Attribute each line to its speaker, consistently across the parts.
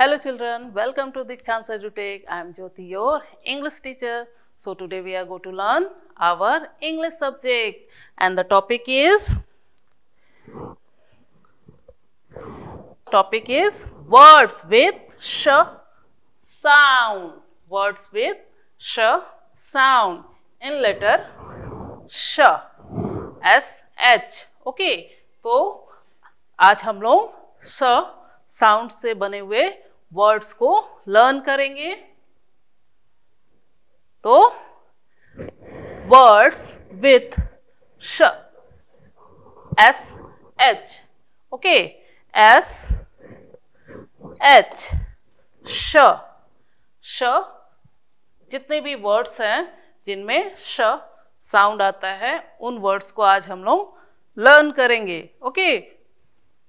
Speaker 1: Hello children, welcome to Chance EduTech. I am Jyoti, your English teacher. So today we are going to learn our English subject and the topic is topic is words with sh sound. Words with sh sound in letter sh s h. Okay, तो आज हम लोग स sound से बने हुए words को learn करेंगे तो words with sh S H okay S H sh sh जितने भी वर्ड्स हैं, जिनमें श साउंड आता है, उन वर्ड्स को आज हम लोग लर्न करेंगे ओके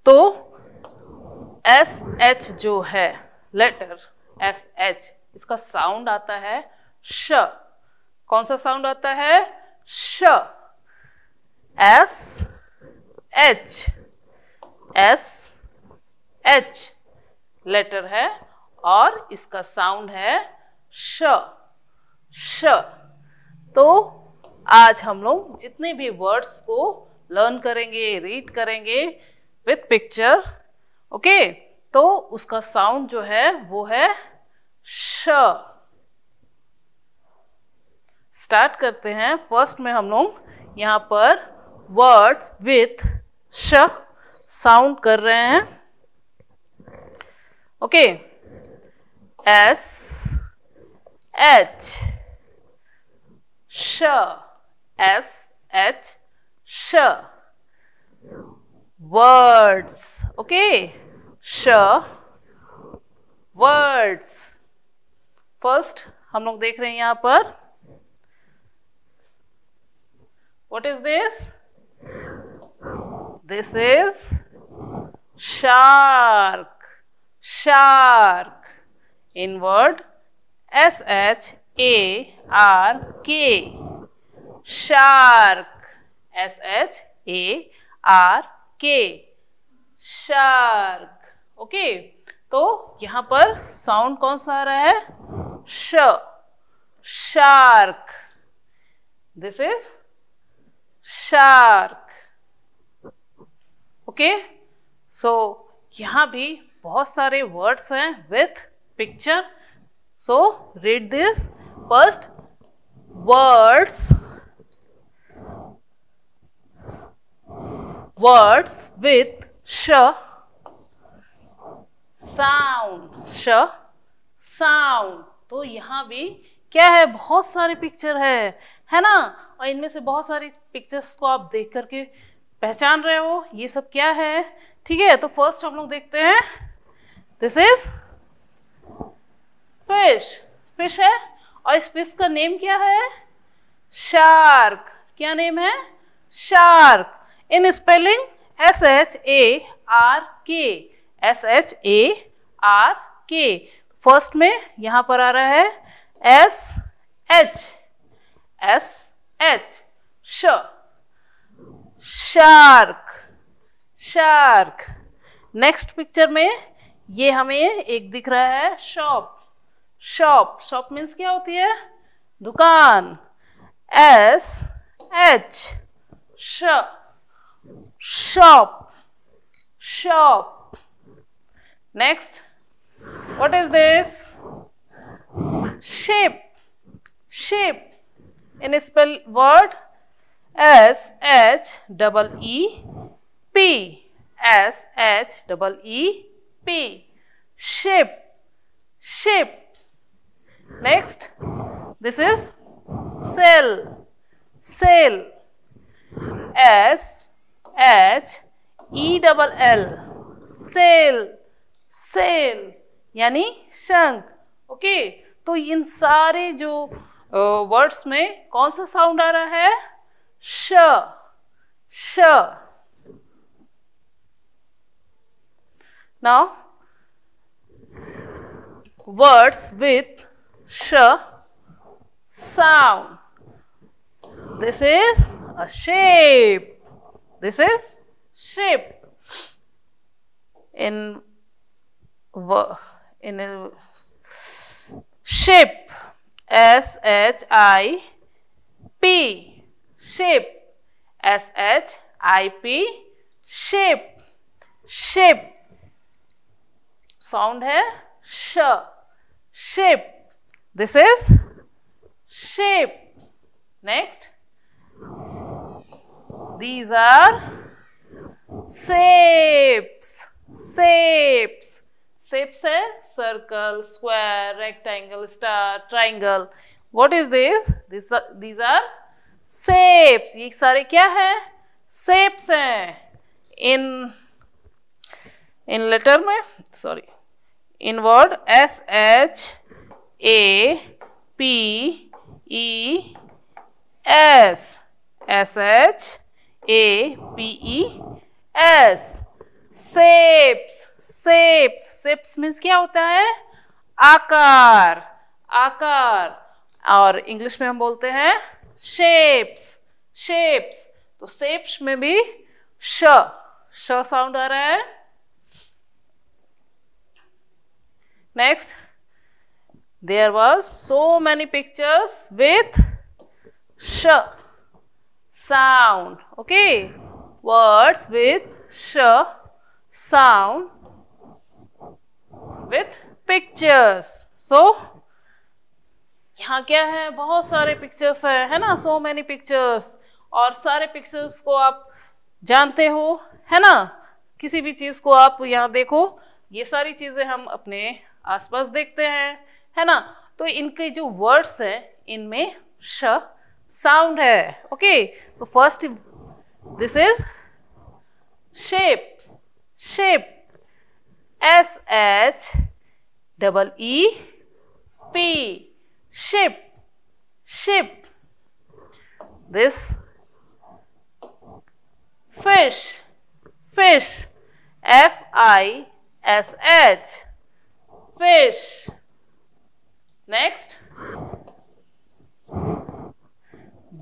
Speaker 1: तो एस एच जो है लेटर एस एच इसका साउंड आता है श. कौन सा साउंड आता है? Sh. S H S H letter है और इसका साउंड है श. श. तो आज हम लोग जितने भी वर्ड्स को लर्न करेंगे रीड करेंगे विथ पिक्चर ओके तो उसका साउंड जो है, वो है श। स्टार्ट करते हैं। फ़र्स्ट में हम लोग यहाँ पर वर्ड्स विथ श साउंड कर रहे हैं। Okay S H sh S H sh. Words. Okay. Sh words first हम लोग देख रहे हैं यहाँ पर। What is this this is shark shark in word S H A R K shark S H A R K shark okay? तो यहाँ पर साउंड कौन सा आ रहा है? Sh shark this is shark okay? So यहाँ भी बहुत सारे वर्ड्स हैं with picture so read this first words words with sh. Sound. Sh, sound. तो यहाँ भी क्या है? बहुत सारे पिक्चर है है ना? और इनमें से बहुत सारी पिक्चर्स को आप देख करके पहचान रहे हो। ये सब क्या है? ठीक है तो फ़र्स्ट हम लोग देखते हैं। दिस इज़ फ़िश फ़िश है? और इस फ़िश का नेम क्या है? शार्क क्या नेम है? Shark in spelling S H A R K S H A R K. First में यहाँ पर आ रहा है S H S H sh shark shark next picture में ये हमें एक दिख रहा है शॉप शॉप शॉप मीन्स क्या होती है? दुकान। S H sh shop shop next What is this? Shape. Shape. a spell word S H double E P. S H double E P. Shape. Shape. Next, this is cell. Cell. S H E double L. Sail. Sail. यानी शंख। Okay? तो इन सारे जो words में कौन सा sound आ रहा है? श। श। Now words with sh sound. This is a shape. This is shape. In in a ship. S H I P. Ship. S H I P. Ship. Ship. Sound है sh. Ship. This is ship. Next. These are shapes shapes shapes है rectangle star triangle what is this these are, these are shapes ये सारे क्या है shapes हैं in in letter में sorry in word s h a p e s s h a p e s shapes shapes shapes means क्या होता है? आकार आकार। और इंग्लिश में हम बोलते हैं शेप्स शेप्स तो शेप्स में भी श श साउंड आ रहा है। Next there was so many pictures with sh, sound okay? Words with sh, sound with pictures. So, यहाँ क्या है? बहुत सारे पिक्चर्स है है ना? सो मैनी पिक्चर्स और सारे पिक्चर्स को आप जानते हो, है ना? किसी भी चीज़ को आप यहाँ देखो, ये सारी चीज़ें हम अपने आसपास देखते हैं, है ना? तो इनके जो वर्ड्स हैं, इनमें श साउंड है ओके तो first this is shape shape S H double E P. Ship. Ship. This fish. Fish. F I S H. Fish. Next.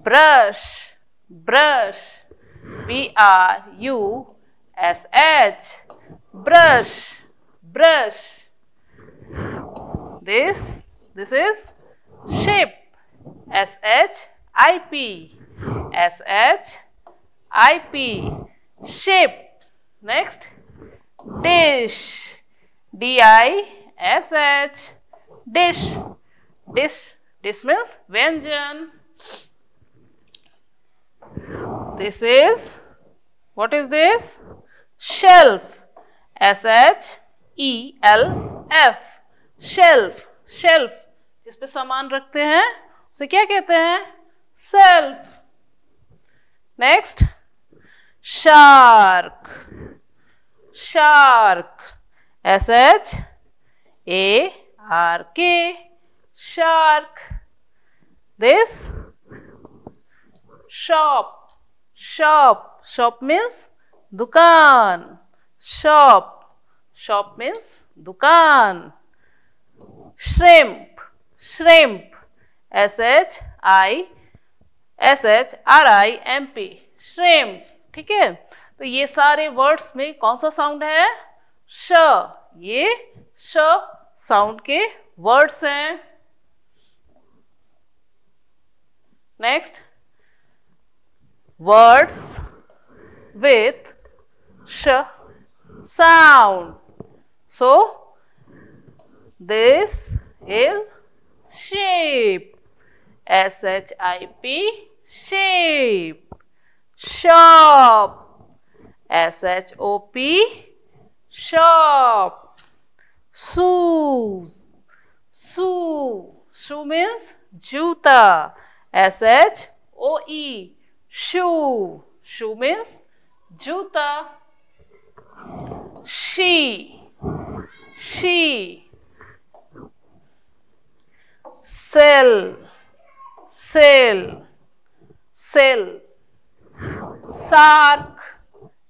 Speaker 1: Brush. Brush. B R U S H. Brush brush. This, this is ship. S-H-I-P. S-H-I-P. Ship. Next, dish. D-I-S-H. Dish. Dish. Dish means vengeance. This is, what is this? Shelf. S-H-I-P. E l, f, shelf shelf. जिस पे सामान रखते हैं, उसे क्या कहते हैं? Shelf next shark shark S H A R K shark this shop shop shop means दुकान. शॉप शॉप मीन्स दुकान। Shrimp shrimp S H I S H R I M P shrimp ठीक है? तो ये सारे वर्ड्स में कौन सा साउंड है? श ये श साउंड के वर्ड्स हैं। Next words with sh sound So, this is shape. S-H-I-P, shape. Shop. S-H-O-P, shop. Shoes. Shoe. Shoe means juta. S-H-O-E, shoe. Shoe means juta. She. She cell cell cell shark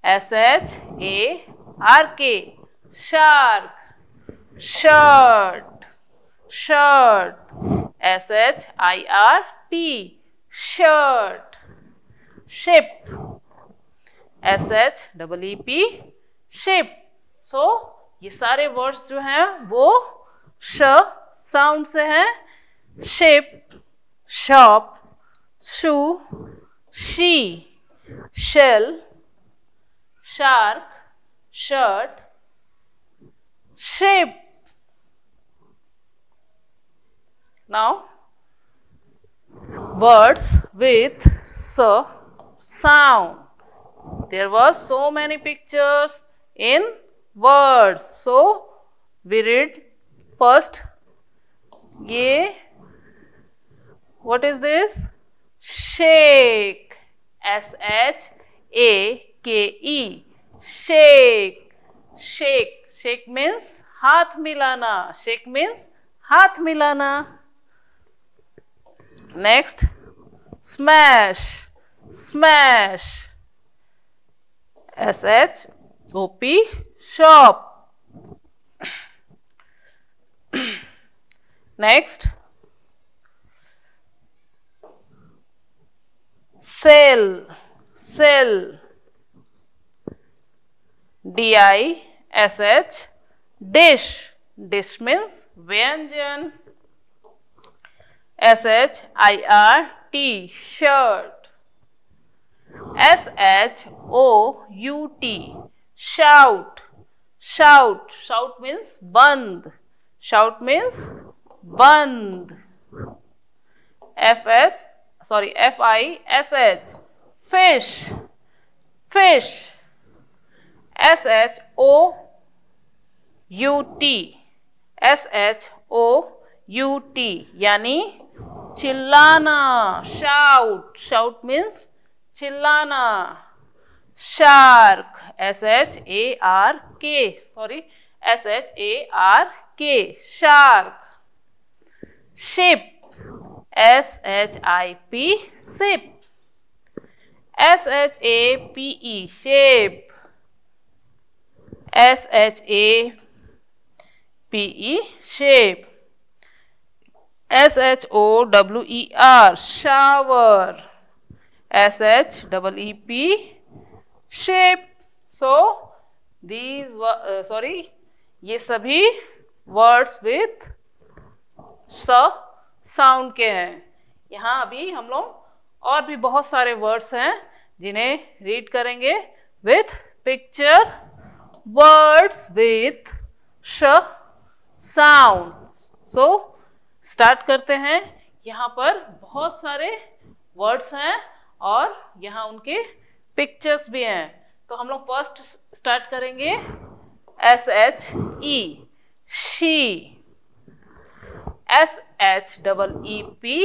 Speaker 1: s h a r k shark shirt shirt s h i r t shirt ship S H double E P ship so ये सारे words जो हैं, वो श sound से हैं। Shape shop shoe she shell shark shirt shape now words with स sound there was so many pictures in words so we read first ye what is this shake s h a k e shake shake shake means हाथ मिलाना shake means हाथ मिलाना next smash smash S H O P shop next shell shell D I S H dish dish means व्यंजन. S H I R T. Shirt. S H O U T. Shout. Shout shout means band shout means band F S sorry F I S H fish fish S H O U T S H O U T यानी चिल्लाना shout shout means चिल्लाना shark S H A R K sorry S H A R K shark ship S H I P ship S H A P E shape S H A P E shape H O W E R. Shower. S H double E P. so these uh, sorry ये सभी words with स के हैं। यहाँ अभी हम लोग और भी बहुत सारे वर्ड्स हैं जिन्हें रीड करेंगे विथ पिक्चर वर्ड्स विथ श साउंड सो स्टार्ट करते हैं। यहाँ पर बहुत सारे वर्ड्स हैं और यहाँ उनके पिक्चर्स भी हैं। तो हम लोग फ़र्स्ट स्टार्ट करेंगे S H E she S H double E P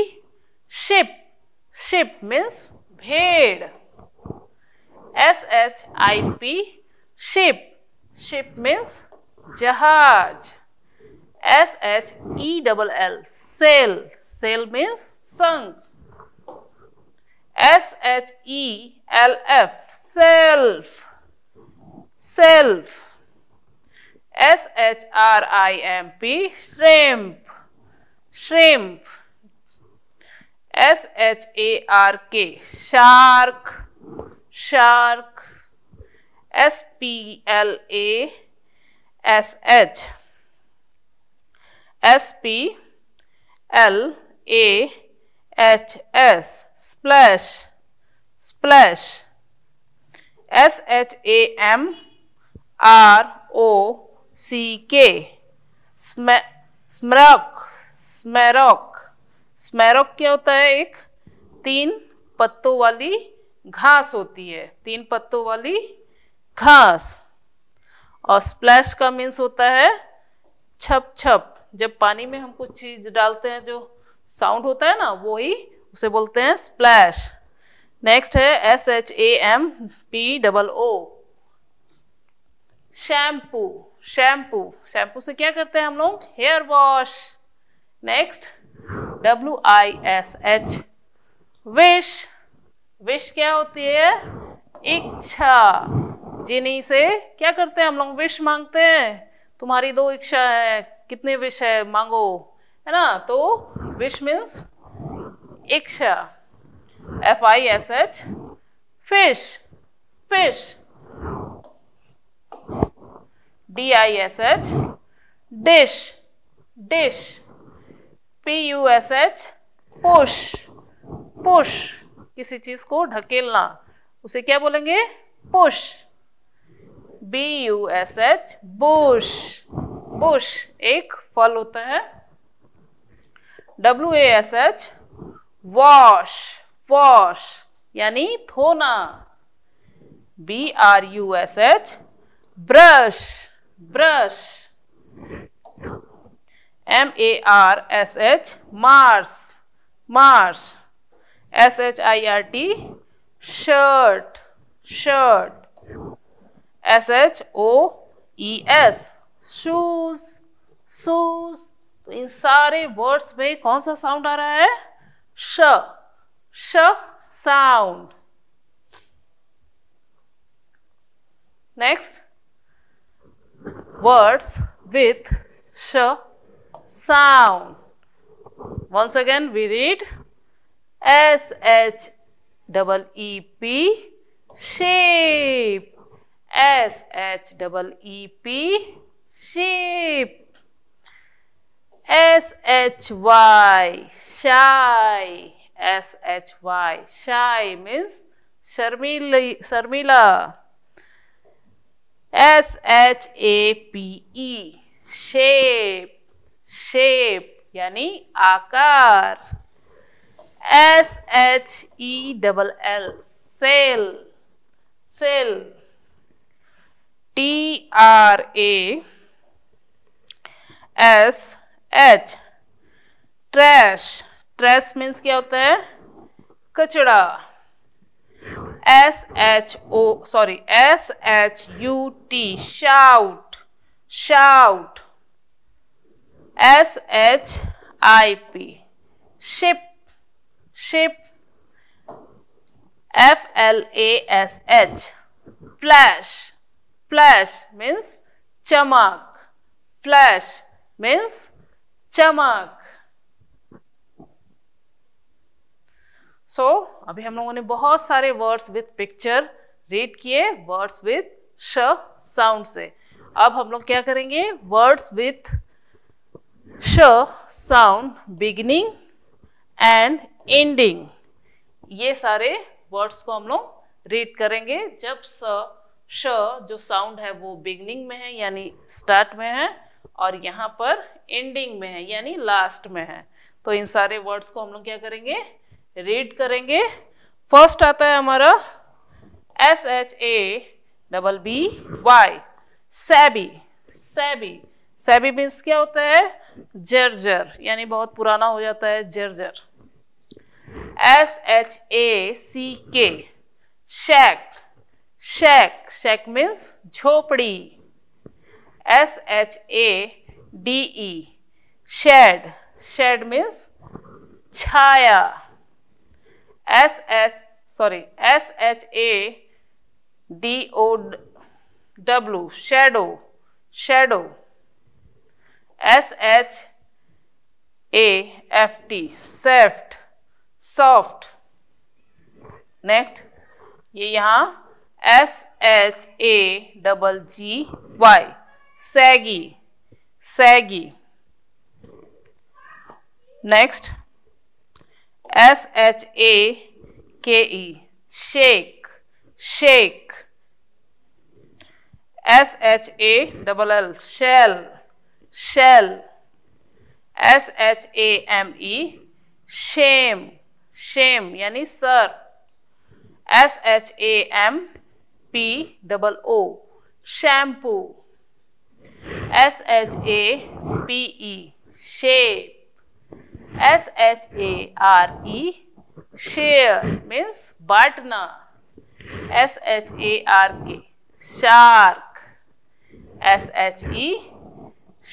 Speaker 1: ship ship means भेड़। S H I P ship ship means जहाज़। S H E double L shell shell means sunk S H E L F self self. S H R I M P shrimp shrimp. S H A R K shark shark. S P L A S H. S P L A H S splash. Splash. S H A M R O C K. स्मरक स्मेरक स्मेरक क्या होता है एक? तीन पत्तों वाली घास होती है। तीन पत्तों वाली घास। और स्प्लैश का मीन्स होता है छप छप जब पानी में हम कुछ चीज़ डालते हैं, जो साउंड होता है ना, वो ही उसे बोलते हैं स्प्लैश नेक्स्ट है S H A M P double O shampoo shampoo shampoo से क्या करते हैं हम लोग? Hair wash next W I S H wish wish क्या होती है? इच्छा। जिन्हीं से क्या करते हैं हम लोग? विश मांगते हैं। तुम्हारी दो इच्छा है। कितने विश है? मांगो। है ना? तो विश मीन्स इच्छा F I S H fish fish D I S H dish dish P U S H push push किसी चीज़ को ढकेलना, उसे क्या बोलेंगे? Push B U S H bush bush एक फल होता है W A S H wash wash यानी धोना। B R U S H brush brush M A R S H marsh marsh S H I R T shirt shirt S H O E S shoes shoes तो इन सारे words में कौन सा sound आ रहा है? sh, sh sound. Next, words with sh sound. Once again, we read S H double E P shape. S H double E P shape. S H Y. Shy. S H Y. Shy means Sharmila. Sharmila. S H A P E shape shape यानी आकार S H E double L shell shell T R A S H trash trash means क्या होता है? कचड़ा S H O sorry S H U T shout shout S H I P ship ship F L A S H flash flash means चमक flash means chamak so so, अभी हम लोगों ने बहुत सारे वर्ड्स विथ पिक्चर रीड किए words with श sound से। अब हम लोग क्या करेंगे? वर्ड्स विथ श साउंड बिगिनिंग एंड एंडिंग ये सारे वर्ड्स को हम लोग रीड करेंगे। जब स श जो साउंड है वो बिगनिंग में है यानी स्टार्ट में है और यहाँ पर एंडिंग में है, यानी लास्ट में है। तो इन सारे वर्ड्स को हम लोग क्या करेंगे? रीड करेंगे। फ़र्स्ट आता है हमारा S H A double B Y shabby shabby shabby means क्या होता है? जर्जर यानी बहुत पुराना हो जाता है जर्जर S H A C K shack shack shack means झोपड़ी। S H A D E shade shade means Chhaya. S H sorry S H A D O W shadow shadow S H A F T shaft shaft next ये यहाँ S H A double G Y shaggy shaggy next S H A K E shake shake S H A double L shall shall S H A M E shame shame यानी sir S H A M P double O shampoo S H A P E shape S H A R E share means बांटना S H A R K shark S H E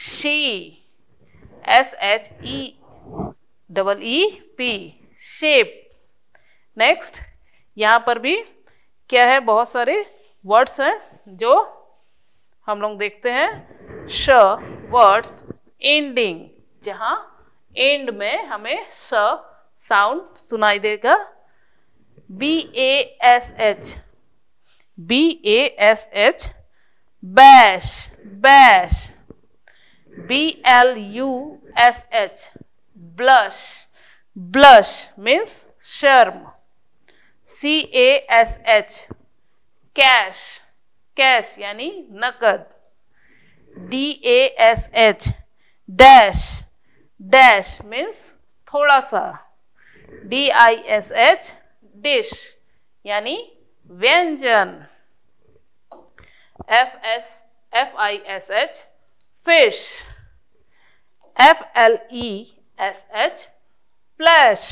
Speaker 1: she S H E double E P sheep next यहाँ पर भी क्या है? बहुत सारे words हैं जो हम लोग देखते हैं। श वर्ड्स एंडिंग जहाँ एंड में हमें स साउंड सुनाई देगा। B A S H B A S H bash bash B L U S H blush blush means शर्म। C A S H cash cash यानी नकद। D A S H dash dash means थोड़ा सा। D I S H dish यानी व्यंजन। F S F I S H fish F L E S H flash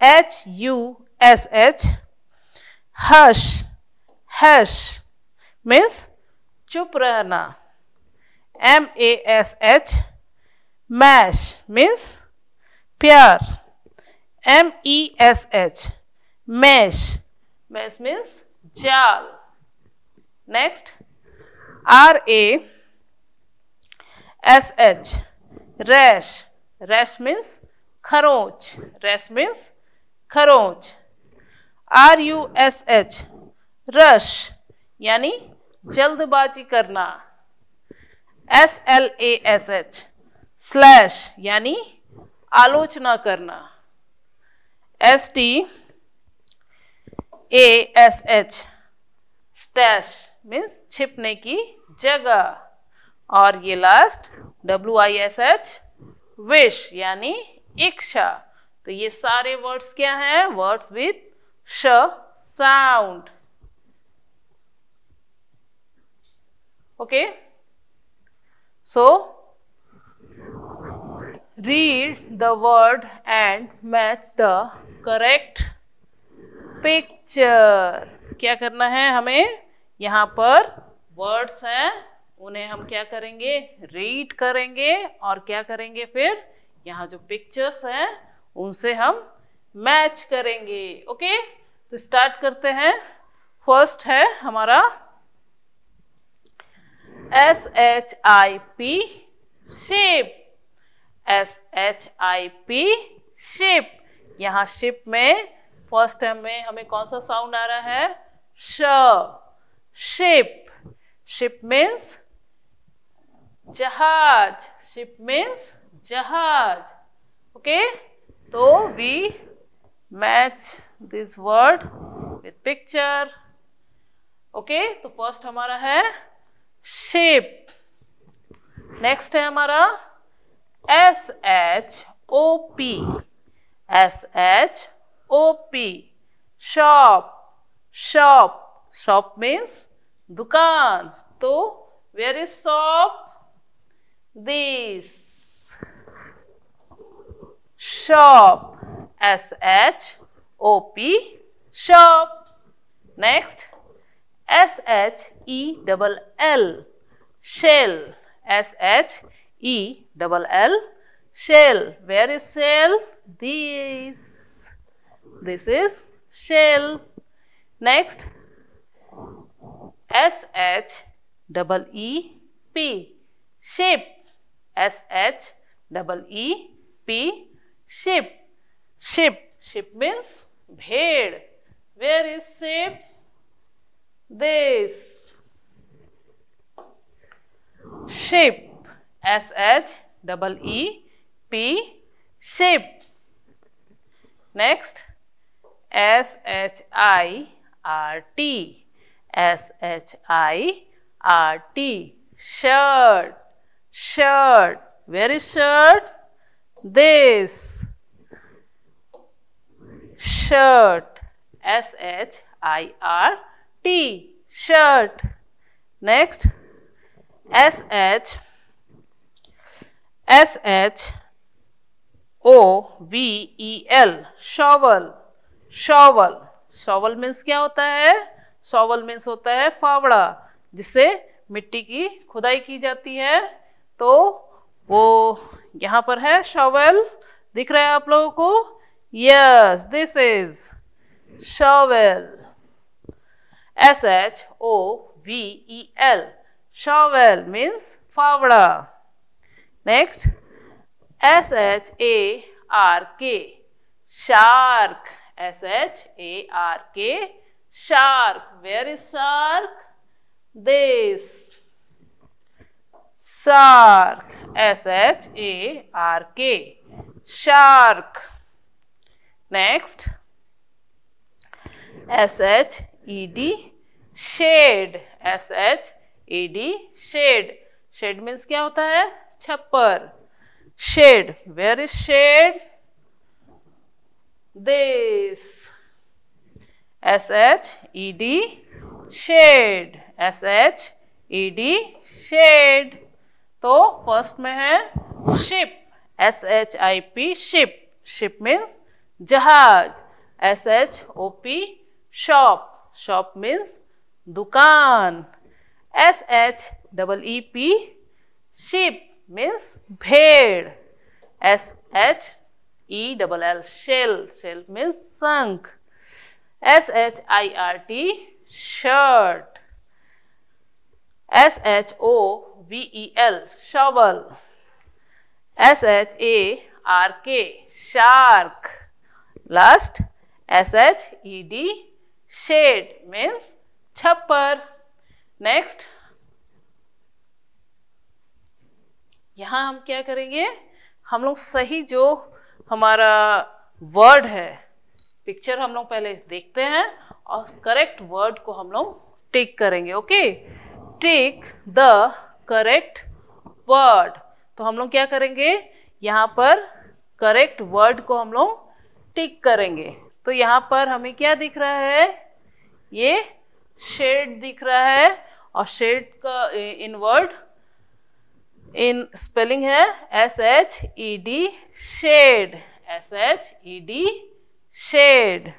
Speaker 1: H U S H hush hush means चुप रहना। M A S H mash means प्यार M E S H mesh mesh means जाल next R A S H rash rash means खरोच rash means खरोच R U S H rush यानी जल्दबाजी करना। S L A S H slash यानी आलोचना करना। S T A S H stash means छिपने की जगह। और ये last W I S H wish यानी इच्छा। तो ये सारे वर्ड्स क्या हैं? वर्ड्स विथ श sound okay so read the word and match the correct picture. क्या करना है हमें? यहाँ पर वर्ड्स हैं, उन्हें हम क्या करेंगे? रीड करेंगे और क्या करेंगे फिर? यहाँ जो पिक्चर्स हैं, उनसे हम मैच करेंगे ओके तो स्टार्ट करते हैं। फ़र्स्ट है हमारा S H I P ship S H I P ship यहाँ शिप में फ़र्स्ट टाइम में हमें कौन सा साउंड आ रहा है? श. शिप शिप मीन्स जहाज़. शिप मीन्स जहाज़. ओके तो we match this word with picture okay तो फ़र्स्ट हमारा है शिप नेक्स्ट है हमारा S H O P S H O P shop shop shop means दुकान. तो where is shop this shop S H O P shop next. S h e double l. Shell. S h e double l. Shell. Where is shell? This. This is shell. Next. S h double e p. Ship. S h double e p. Ship. Ship. Ship means bhed where is ship this ship s h double e p ship. Next s h i r t s h i r t shirt shirt. Where is shirt? This shirt s h i r t T, shirt. Next S H S H O V E L shovel. Shovel. Shovel means क्या होता है? Shovel means होता है फावड़ा जिससे मिट्टी की खुदाई की जाती है। तो वो यहाँ पर है, शॉवल। दिख रहा है आप लोगों को? Yes this is shovel. S H O V E L shovel means फावड़ा next S H A R K shark S H A R K shark where is shark देश shark S H A R K shark next S H E D. Shade. S H E D. Shade. Shade means क्या होता है छप्पर shade where is shade this s h e d shade s h e d shade तो first में है ship S H I P ship ship means जहाज़ S H O P shop shop means दुकान. S H double E P sheep means भेड़. S H E double L shell shell means संख S H I R T shirt S H O V E L shovel. S H A R K shark. Last S H E D shade means छप्पर next यहाँ हम क्या करेंगे? हम लोग सही जो हमारा वर्ड है पिक्चर हम लोग पहले देखते हैं और करेक्ट वर्ड को हम लोग टिक करेंगे okay tick the correct word तो हम लोग क्या करेंगे? यहाँ पर करेक्ट वर्ड को हम लोग टिक करेंगे। तो यहाँ पर हमें क्या दिख रहा है? ये शेड दिख रहा है और शेड का इन वर्ड इन स्पेलिंग है S H E D shade S H E D shade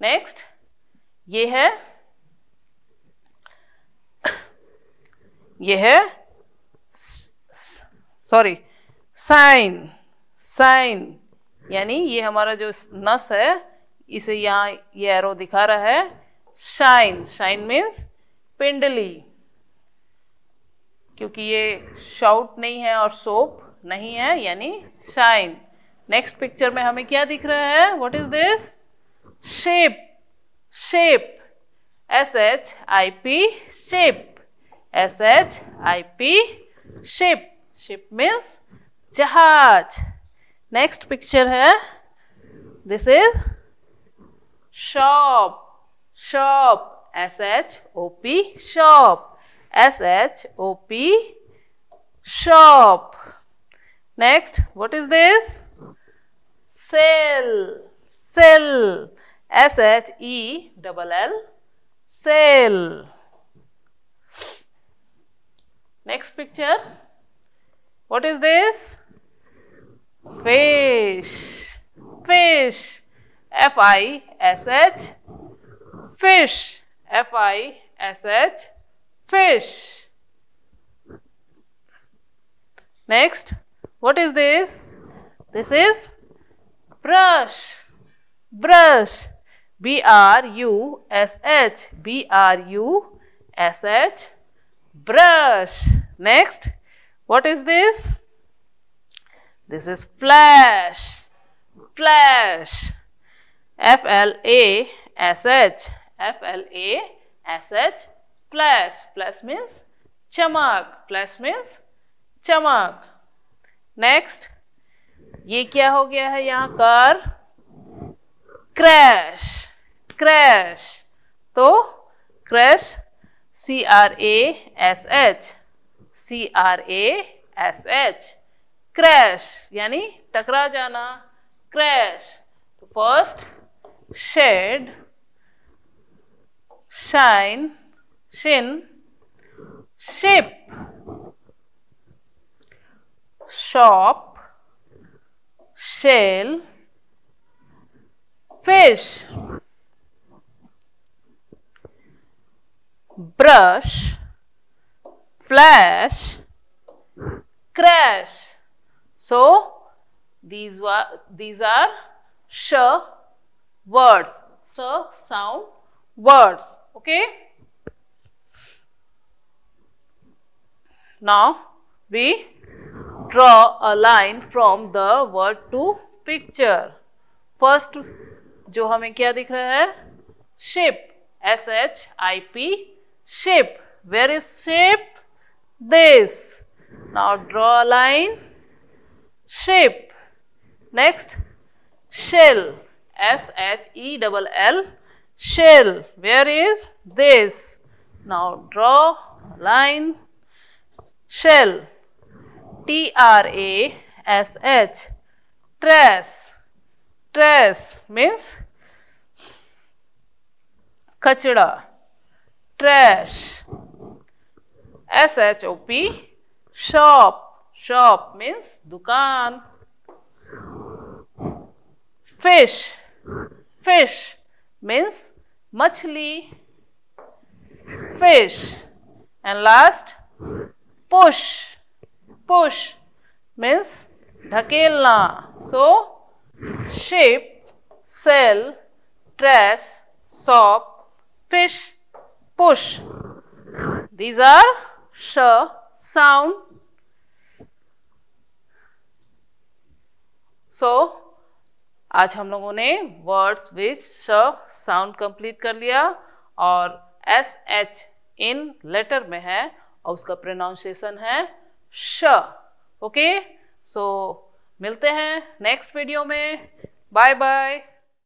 Speaker 1: next ये है ये है सॉरी साइन साइन यानी ये हमारा जो नस है इसे यहाँ ये एरो दिखा रहा है। शाइन शाइन मीन्स पिंडली। क्योंकि ये शाउट नहीं है और सोप नहीं है, यानी शाइन नेक्स्ट पिक्चर में हमें क्या दिख रहा है? What is this shape shape S H I P shape S H I P ship ship means जहाज़। नेक्स्ट पिक्चर है। This is shop, shop, S-H-O-P, shop, S-H-O-P, shop. Next, what is this? Sale, double L, sell. Next picture, what is this? Fish, fish. F I S H. Fish. F I S H. Fish. Next. What is this? This is brush. Brush. B R U S H. B R U S H brush. Next, what is this? This is flash. Flash. F L A S H. F L A S H. Flash. Flash means चमक. Flash means चमक. Next, ये क्या हो गया है यहाँ car crash crash तो crash C R A S H C R A S H crash यानी टकरा जाना क्रैश तो first shed, shine, shin, ship, shop, shell, fish, brush, flash, crash. So, these, were, these are sh words. So sound words. Okay. Now we draw a line from the word to picture. First जो हमें क्या दिख रहा है ship S H I P ship where is shape this now draw a line shape next shell S h e double l shell where is this now draw line shell t r a s h trash trash means कचड़ा trash s h o p shop shop means दुकान fish fish means machli. Fish. And last push. Push means dhakelna so ship sell trash shop, fish push. These are sh sound. So आज हम लोगों ने words which श sound complete कर लिया और S H in letter में है और उसका प्रोनाउंसिएशन है श ओके सो मिलते हैं नेक्स्ट वीडियो में. Bye bye